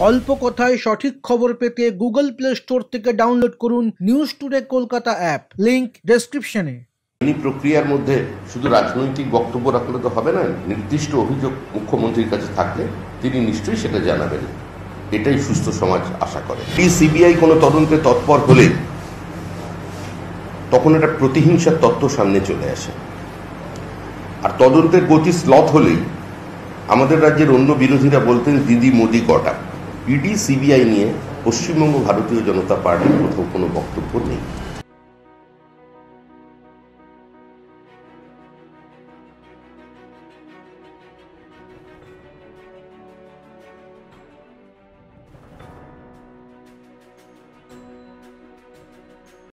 অল্প কথায় সঠিক খবর পেতে গুগল প্লে স্টোর থেকে ডাউনলোড করুন news today Kolkata app. Link ডেসক্রিপশনে। আইনি প্রক্রিয়ার মধ্যে শুধু রাজনৈতিক বক্তব্য রাখলে তো হবে না, নির্দিষ্ট অভিযোগ মুখ্যমন্ত্রীর কাছে থাকলে তিনি নিশ্চয়ই সেটা জানাবেন। এটাই সুস্থ সমাজ আশা করে। এই সিবিআই কোনো তদন্তে তৎপর হলে তখন একটা প্রতিহিংসার তত্ত্ব সামনে চলে আসে। আর তদন্তের গতি স্লথ হলেই আমাদের রাজ্যের অন্য বিরোধীরা বলতেন, দিদি, মোদি কটা। ইডি সিবিআই নিয়ে পশ্চিমবঙ্গ ভারতীয় জনতা পার্টির কোথাও কোনো বক্তব্য নেই।